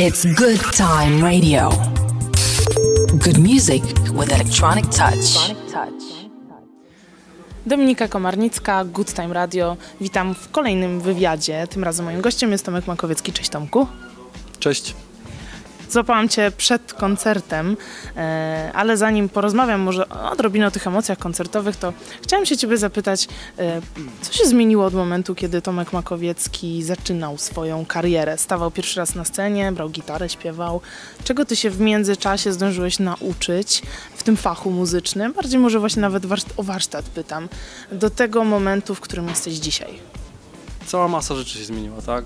It's Good Time Radio. Good music with electronic touch. Dominika Komarnicka, Good Time Radio. Witam w kolejnym wywiadzie. Tym razem moim gościem jest Tomek Makowiecki. Cześć Tomku. Cześć. Złapałam Cię przed koncertem, e, ale zanim porozmawiam może odrobinę o tych emocjach koncertowych, to chciałam się Ciebie zapytać, e, co się zmieniło od momentu, kiedy Tomek Makowiecki zaczynał swoją karierę? Stawał pierwszy raz na scenie, brał gitarę, śpiewał. Czego Ty się w międzyczasie zdążyłeś nauczyć w tym fachu muzycznym? Bardziej może właśnie nawet o warsztat pytam. Do tego momentu, w którym jesteś dzisiaj. Cała masa rzeczy się zmieniła, tak?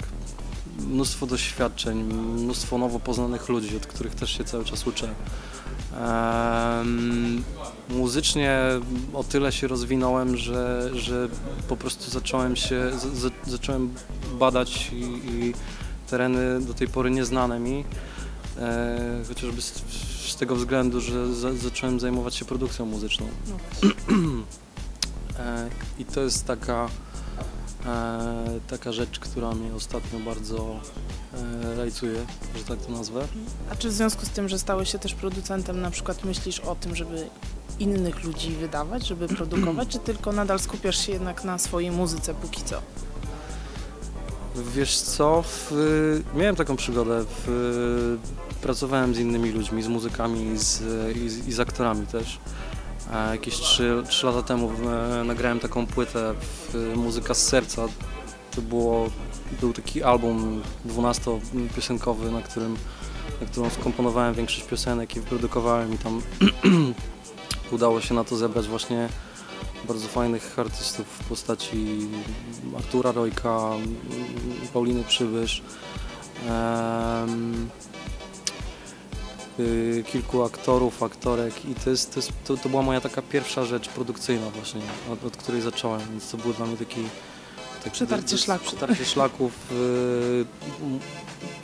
Mnóstwo doświadczeń, mnóstwo nowo poznanych ludzi, od których też się cały czas uczę. Em, muzycznie o tyle się rozwinąłem, że, że po prostu zacząłem się, z, zacząłem badać i, i tereny do tej pory nieznane mi. E, chociażby z, z tego względu, że za, zacząłem zajmować się produkcją muzyczną. E, I to jest taka, taka rzecz, która mnie ostatnio bardzo e, rajcuje, że tak to nazwę. A czy w związku z tym, że stałeś się też producentem, na przykład myślisz o tym, żeby innych ludzi wydawać, żeby produkować, czy tylko nadal skupiasz się jednak na swojej muzyce póki co? Wiesz co, w, miałem taką przygodę, w, pracowałem z innymi ludźmi, z muzykami z, i z, i z aktorami też. Jakieś 3, lata temu e, nagrałem taką płytę w, Muzyka z serca. To było, był taki album 12-piosenkowy, na którym na którą skomponowałem większość piosenek i wyprodukowałem i tam udało się na to zebrać właśnie bardzo fajnych artystów w postaci Artura Rojka, Pauliny Przybysz, kilku aktorów, aktorek i to, jest, to, jest, to, to była moja taka pierwsza rzecz produkcyjna właśnie, od, od której zacząłem, więc to był dla mnie taki... taki Przetarcie szlaku. Przetarcie szlaków. y,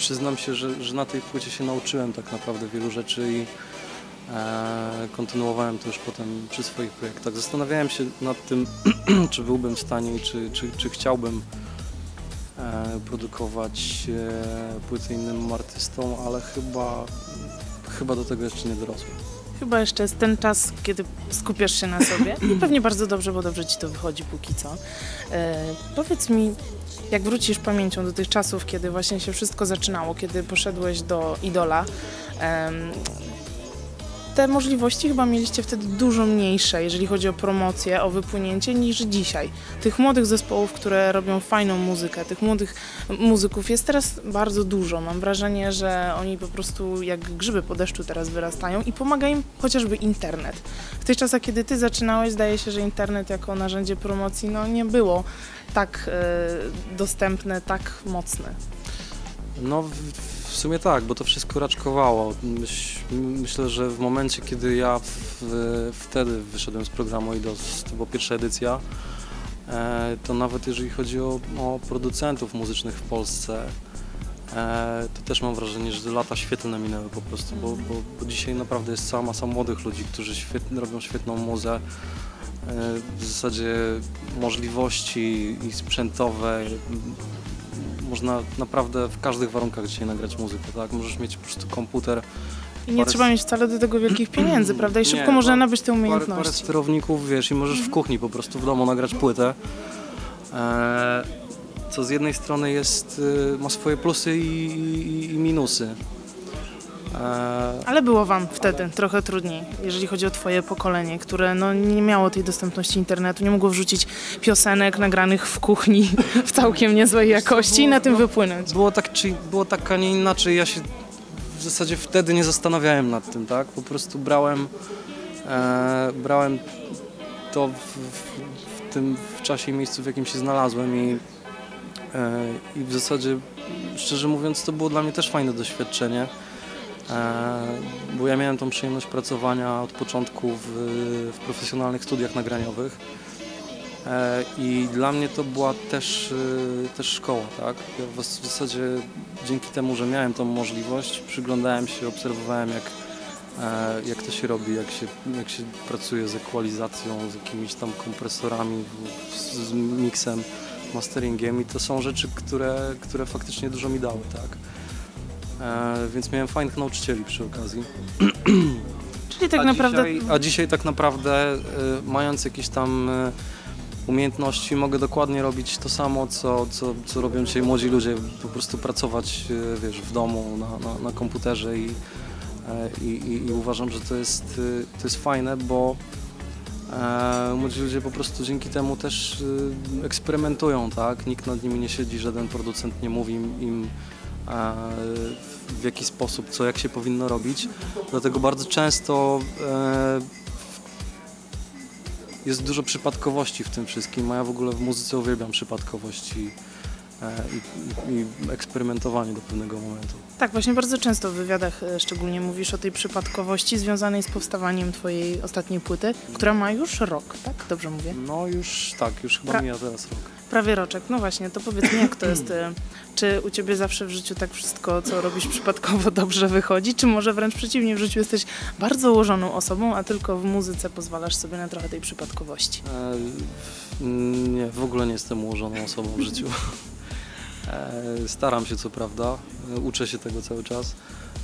Przyznam się, że, że na tej płycie się nauczyłem tak naprawdę wielu rzeczy i e, kontynuowałem to już potem przy swoich projektach. Zastanawiałem się nad tym, czy byłbym w stanie i czy, czy, czy chciałbym e, produkować e, płyty innym artystom, ale chyba, chyba do tego jeszcze nie dorosłem. Chyba jeszcze jest ten czas, kiedy skupiasz się na sobie i pewnie bardzo dobrze, bo dobrze ci to wychodzi póki co. E, powiedz mi, jak wrócisz pamięcią do tych czasów, kiedy właśnie się wszystko zaczynało, kiedy poszedłeś do Idola, te możliwości chyba mieliście wtedy dużo mniejsze, jeżeli chodzi o promocję, o wypłynięcie, niż dzisiaj. Tych młodych zespołów, które robią fajną muzykę, tych młodych muzyków jest teraz bardzo dużo. Mam wrażenie, że oni po prostu jak grzyby po deszczu teraz wyrastają i pomaga im chociażby internet. W tych czasach, kiedy ty zaczynałeś, zdaje się, że internet jako narzędzie promocji no, nie było tak e, dostępne, tak mocne. No w, w sumie tak, bo to wszystko raczkowało. Myś, myślę, że w momencie, kiedy ja w, wtedy wyszedłem z programu IDOS, to była pierwsza edycja, e, to nawet jeżeli chodzi o, o producentów muzycznych w Polsce, e, to też mam wrażenie, że lata świetlne minęły po prostu, bo, bo, bo dzisiaj naprawdę jest cała masa młodych ludzi, którzy robią świetną muzę. E, w zasadzie możliwości i sprzętowe można naprawdę w każdych warunkach dzisiaj nagrać muzykę, tak? Możesz mieć po prostu komputer, I nie Parę- trzeba mieć wcale do tego wielkich pieniędzy, prawda? I szybko Nie, można no, nabyć te parę, parę umiejętności. sterowników, wiesz, i możesz w kuchni po prostu w domu nagrać płytę. E, co z jednej strony jest, y, ma swoje plusy i, i, i minusy. E, Ale było wam wtedy trochę trudniej, jeżeli chodzi o twoje pokolenie, które no, nie miało tej dostępności internetu, nie mogło wrzucić piosenek nagranych w kuchni w całkiem niezłej jakości i na tym wypłynąć. było tak, czy było tak, a nie inaczej. Ja się w zasadzie wtedy nie zastanawiałem nad tym, tak? Po prostu brałem, e, brałem to w, w, tym w czasie i miejscu, w jakim się znalazłem i, e, i w zasadzie, szczerze mówiąc, to było dla mnie też fajne doświadczenie, bo ja miałem tą przyjemność pracowania od początku w, w profesjonalnych studiach nagraniowych. E, I dla mnie to była też, e, też szkoła, tak? Ja w zasadzie dzięki temu, że miałem tą możliwość, przyglądałem się, obserwowałem jak, e, jak to się robi, jak się, jak się pracuje z ekwalizacją, z jakimiś tam kompresorami, z miksem, masteringiem i to są rzeczy, które, które faktycznie dużo mi dały, tak? E, więc miałem fajnych nauczycieli przy okazji. Czyli tak a naprawdę... Dzisiaj, a dzisiaj tak naprawdę, e, mając jakieś tam e, umiejętności, mogę dokładnie robić to samo, co, co, co robią dzisiaj młodzi ludzie. Po prostu pracować, wiesz, w domu, na, na, na komputerze i, i, uważam, że to jest, to jest fajne, bo e, młodzi ludzie po prostu dzięki temu też eksperymentują, tak? Nikt nad nimi nie siedzi, żaden producent nie mówi im, im w jaki sposób, co, jak się powinno robić. Dlatego bardzo często e, jest dużo przypadkowości w tym wszystkim, a ja w ogóle w muzyce uwielbiam przypadkowości i, i, i eksperymentowanie do pewnego momentu. Tak, właśnie bardzo często w wywiadach e, szczególnie mówisz o tej przypadkowości związanej z powstawaniem twojej ostatniej płyty, która ma już rok, tak? Dobrze mówię? No już tak, już chyba Pra- mija teraz rok. Prawie roczek. No właśnie, to powiedz mi, jak to jest? e, Czy u ciebie zawsze w życiu tak wszystko, co robisz przypadkowo, dobrze wychodzi? Czy może wręcz przeciwnie, w życiu jesteś bardzo ułożoną osobą, a tylko w muzyce pozwalasz sobie na trochę tej przypadkowości? E, nie, w ogóle nie jestem ułożoną osobą w życiu. E, staram się co prawda, e, uczę się tego cały czas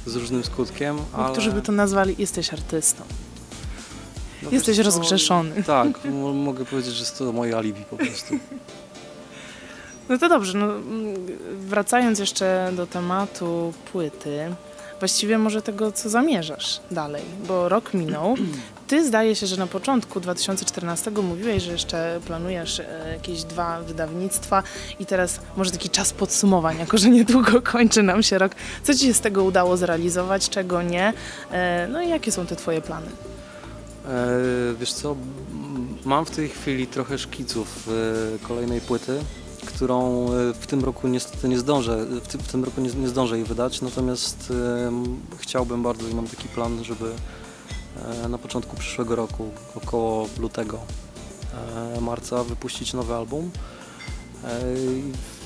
z różnym skutkiem, ale... Niektórzy by to nazwali, jesteś artystą. no jesteś wiesz rozgrzeszony. Tak, mo- mogę powiedzieć, że jest to moje alibi po prostu. No to dobrze, no, wracając jeszcze do tematu płyty, właściwie może tego, co zamierzasz dalej, bo rok minął. Ty zdaje się, że na początku 2014 mówiłeś, że jeszcze planujesz e, jakieś dwa wydawnictwa i teraz może taki czas podsumowań, jako że niedługo kończy nam się rok. Co ci się z tego udało zrealizować, czego nie? E, No i jakie są te twoje plany? E, wiesz co, mam w tej chwili trochę szkiców kolejnej płyty, którą w tym roku niestety nie zdążę, w, ty, w tym roku nie, zdążę jej wydać, natomiast chciałbym bardzo i mam taki plan, żeby na początku przyszłego roku, około lutego, e, marca wypuścić nowy album. E,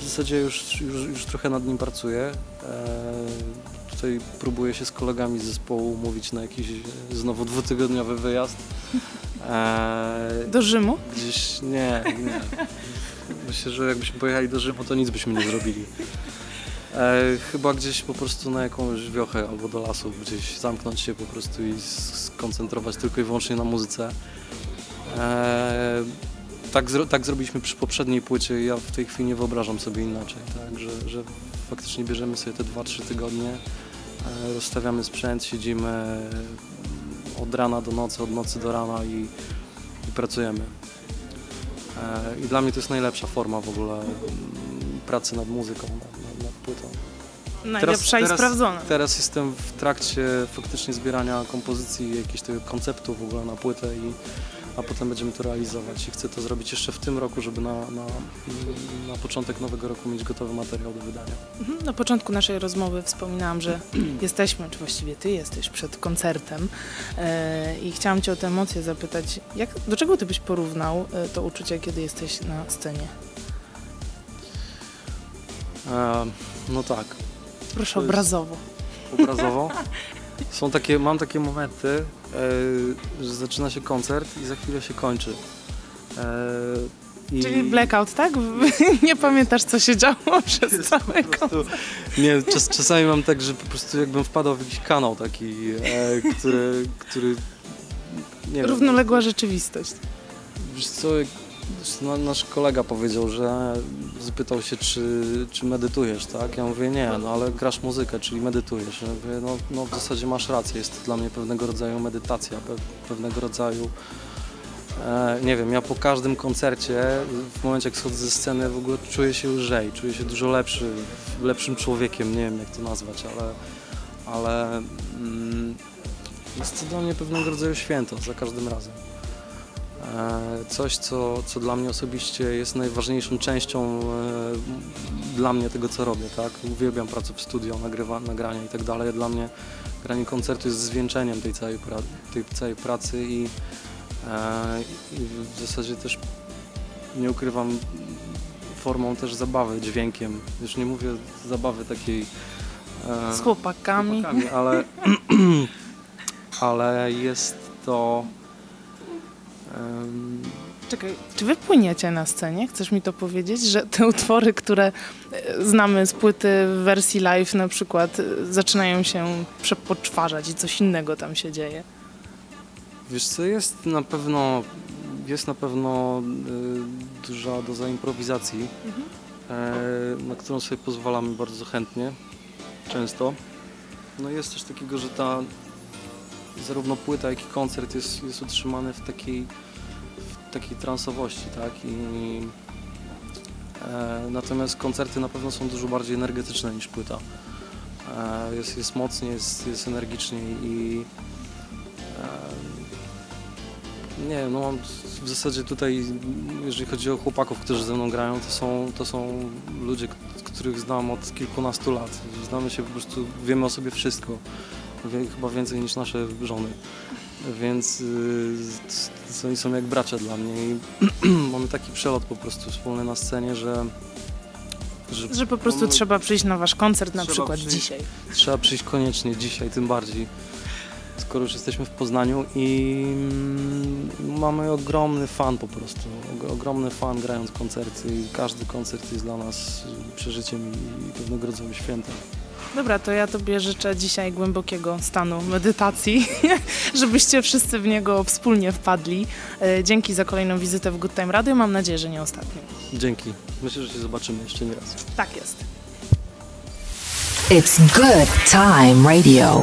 W zasadzie już, już, już trochę nad nim pracuję. E, Tutaj próbuję się z kolegami z zespołu umówić na jakiś e, znowu dwutygodniowy wyjazd. E, Do Rzymu? Gdzieś nie, nie. Myślę, że jakbyśmy pojechali do Rzymu, to nic byśmy nie zrobili. E, chyba gdzieś po prostu na jakąś wiochę albo do lasu, gdzieś zamknąć się po prostu i skoncentrować tylko i wyłącznie na muzyce. E, tak, zro, tak zrobiliśmy przy poprzedniej płycie. Ja w tej chwili nie wyobrażam sobie inaczej, tak, że, że faktycznie bierzemy sobie te 2-3 tygodnie, e, rozstawiamy sprzęt, siedzimy od rana do nocy, od nocy do rana i, i pracujemy. E, I dla mnie to jest najlepsza forma w ogóle mm, pracy nad muzyką, nad płytą. Najlepsza i sprawdzona. Teraz jestem w trakcie faktycznie zbierania kompozycji, jakichś tego konceptu w ogóle na płytę, i, a potem będziemy to realizować. I chcę to zrobić jeszcze w tym roku, żeby na, na, na początek nowego roku mieć gotowy materiał do wydania. Mhm, Na początku naszej rozmowy wspominałam, że jesteśmy, czy właściwie ty jesteś przed koncertem e, i chciałam cię o te emocje zapytać. Jak, do czego ty byś porównał e, to uczucie, kiedy jesteś na scenie? E, no tak, Proszę To jest- obrazowo. obrazowo. Są takie, mam takie momenty, e, że zaczyna się koncert i za chwilę się kończy. E, i- Czyli blackout, tak? Nie pamiętasz, co się działo przez cały Po prostu, nie, czas, czasami mam tak, że po prostu jakbym wpadał w jakiś kanał taki, e, który, który nie wiem, Równoległa rzeczywistość. Wiesz co, jak- nasz kolega powiedział, że zapytał się, czy, czy medytujesz, tak? Ja mówię, nie, no ale grasz muzykę, czyli medytujesz. Ja mówię, no, no w zasadzie masz rację, jest to dla mnie pewnego rodzaju medytacja, pe, pewnego rodzaju, e, nie wiem, ja po każdym koncercie, w momencie jak schodzę ze sceny, w ogóle czuję się lżej, czuję się dużo lepszy, lepszym człowiekiem, nie wiem jak to nazwać, ale, ale mm, jest to dla mnie pewnego rodzaju święto za każdym razem. E, Coś, co, co dla mnie osobiście jest najważniejszą częścią e, dla mnie tego, co robię. Tak? Uwielbiam pracę w studio, nagrywa, nagrania i tak dalej. Dla mnie granie koncertu jest zwieńczeniem tej całej, pra, tej całej pracy i, e, i w zasadzie też nie ukrywam formą też zabawy dźwiękiem. Już nie mówię zabawy takiej Z chłopakami. chłopakami, ale, ale jest to Czekaj, czy wy płyniecie na scenie? Chcesz mi to powiedzieć, że te utwory, które e, znamy z płyty w wersji live na przykład, e, zaczynają się przepoczwarzać i coś innego tam się dzieje? Wiesz co, jest na pewno, jest na pewno y, duża doza improwizacji, e, na którą sobie pozwalamy bardzo chętnie, często. No jest coś takiego, że ta zarówno płyta, jak i koncert jest, jest utrzymany w takiej, w takiej transowości, tak? I, e, natomiast koncerty na pewno są dużo bardziej energetyczne niż płyta. E, jest, jest mocniej, jest, jest energiczniej i e, nie no w zasadzie tutaj, jeżeli chodzi o chłopaków, którzy ze mną grają, to są, to są ludzie, których znam od kilkunastu lat. Znamy się po prostu, wiemy o sobie wszystko. Chyba więcej niż nasze żony. Więc y, oni są jak bracia dla mnie i mamy taki przelot po prostu wspólny na scenie, że, Że po prostu trzeba przyjść na wasz koncert na przykład przyjść. dzisiaj. Trzeba przyjść koniecznie dzisiaj, tym bardziej. Skoro już jesteśmy w Poznaniu i mm, mamy ogromny fan po prostu. og- Ogromny fan grając koncerty i każdy koncert jest dla nas przeżyciem i pewnego rodzaju świętem. Dobra, to ja Tobie życzę dzisiaj głębokiego stanu medytacji, żebyście wszyscy w niego wspólnie wpadli. E, Dzięki za kolejną wizytę w Good Time Radio. Mam nadzieję, że nie ostatnią. Dzięki. Myślę, że się zobaczymy jeszcze nie raz. Tak jest. It's Good Time Radio.